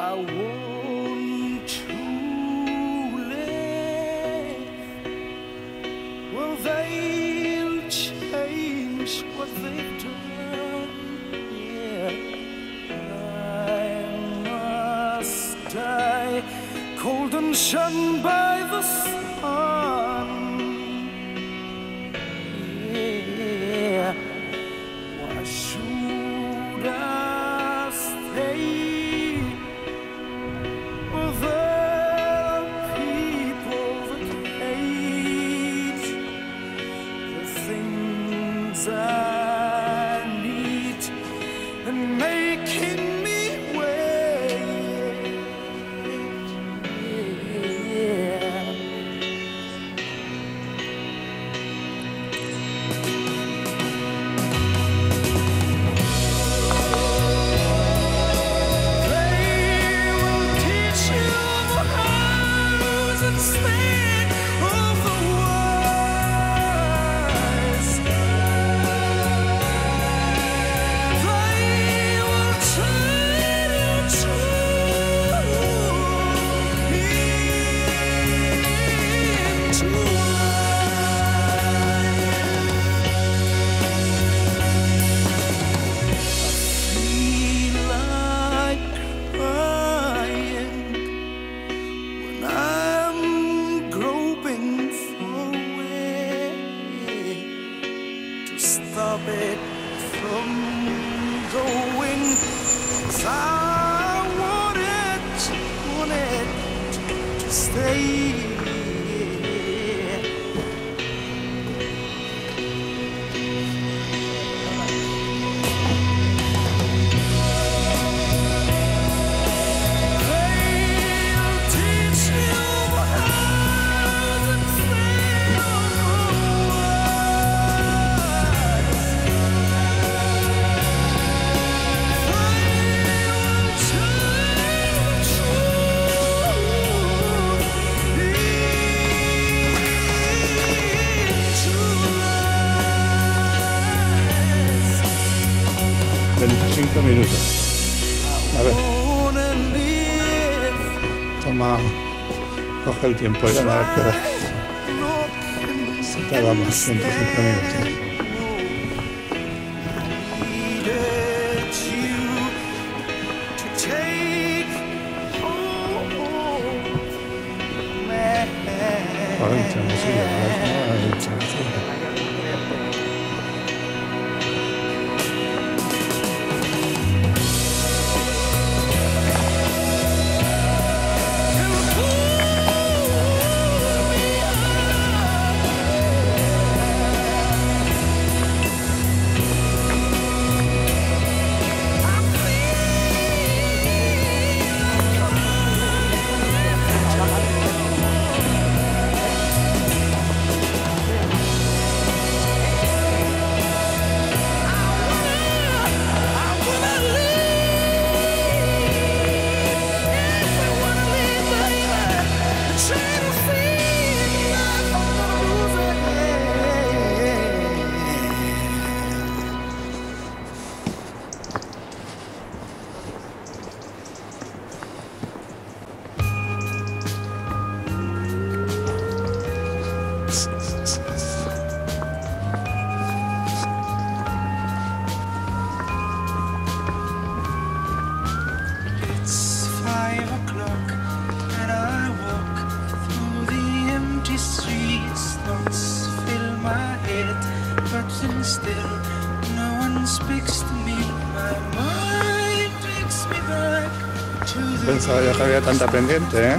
I want to live. They'll change what they've done. I must die, cold and shunned by the sun. from going. Cause to stay. 25 minutos. A ver. Toma, coge el tiempo y a ver Se tarda más, 105 minutos. Head, but then still no one speaks to me. My mind takes me back to the Pensaba yo que había tanta pendiente, ¿eh?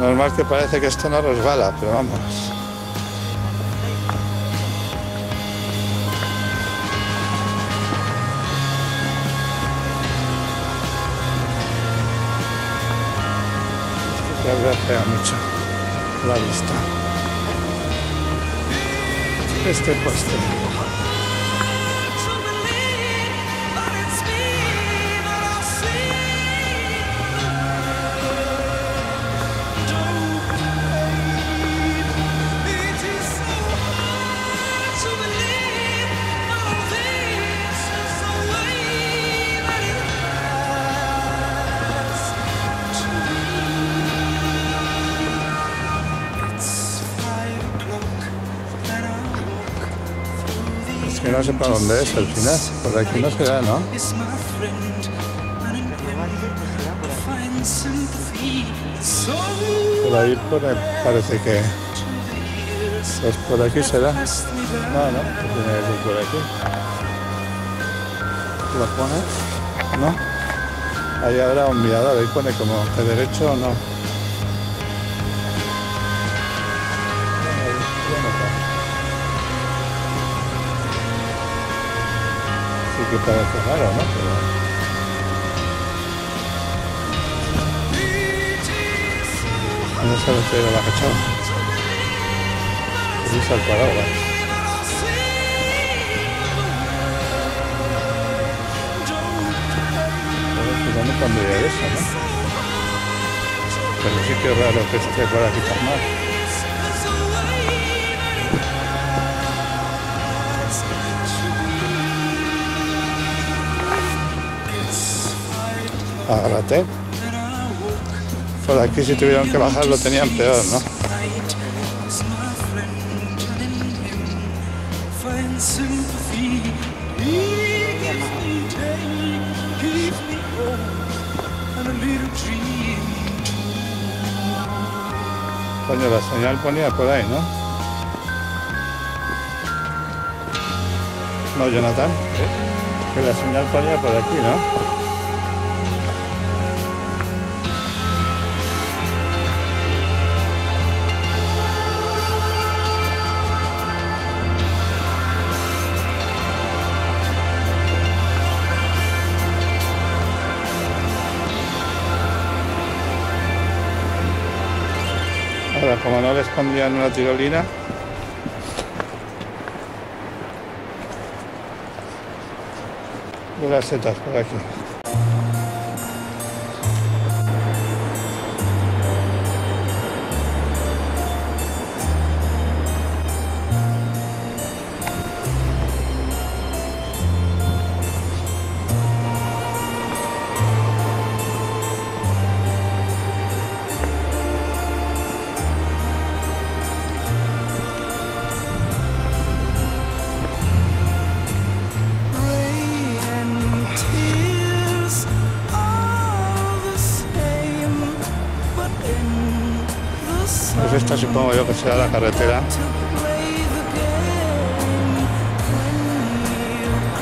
Normal que parece que esto no resbala, pero vamos. avea pe Amicia la lista. Este păstră. No sepa dónde es al final. Por aquí no será, ¿no? sympathy. So Por ahí parece que... Pues por aquí será. No, no, tiene que ser por aquí. ¿Lo pones? ¿No? Ahí habrá un mirador, ahí pone como que derecho o no. Que parece raro, ¿no? Pero... No sabe si era la cachorra. Sí, al paraguas. Pondría eso, ¿no? Pero sí que es raro que esté por aquí tan Agárrate. Por aquí si tuvieron que bajar lo tenían peor, ¿no? Coño, la señal ponía por ahí, ¿no? No, Jonathan. Que la señal ponía por aquí, ¿no? Como no les pondrían una tirolina, de las setas por aquí.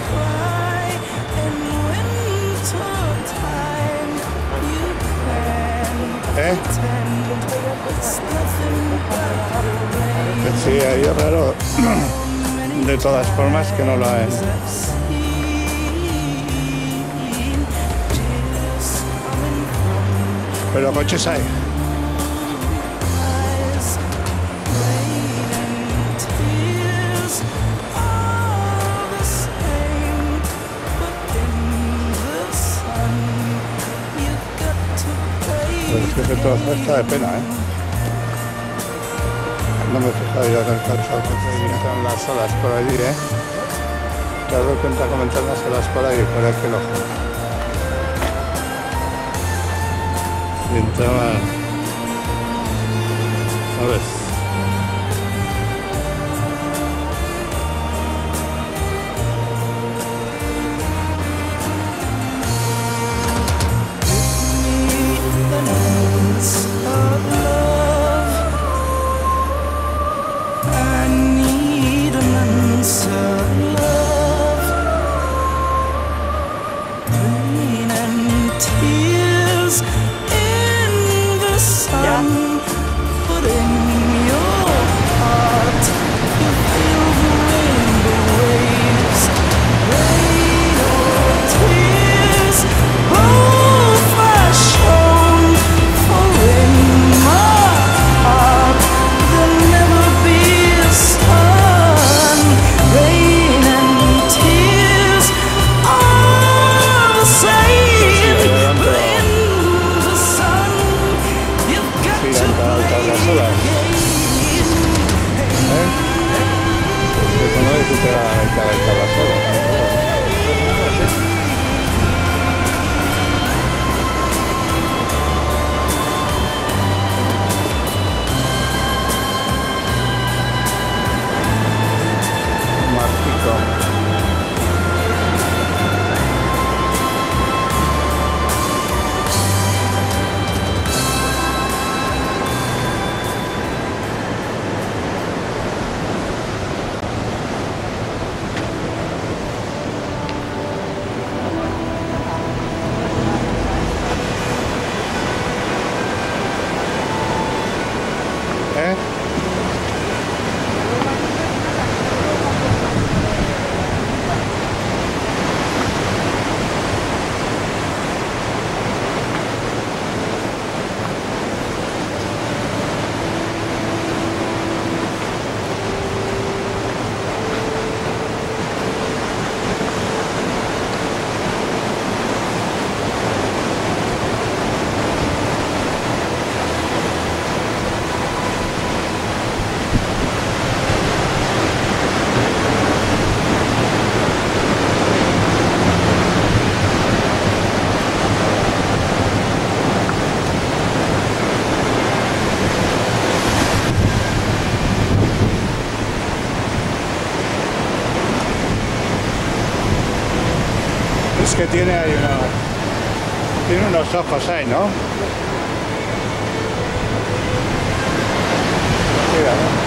Cry in winter time you can ¿Eh? pretend it's nothing but rain Que sí, ahí es raro. De todas formas que no lo from Pero coches hay. Que ese trozo está de pena, ¿eh? No me he fijado yo en el calzado que te las olas por allí, ¿eh? Te dado cuenta comentar las olas por ahí, por aquel ojo. Y. A ver. Answer que tiene ahí una... Tiene unos ojos ahí, ¿no? Cuidado. Empieza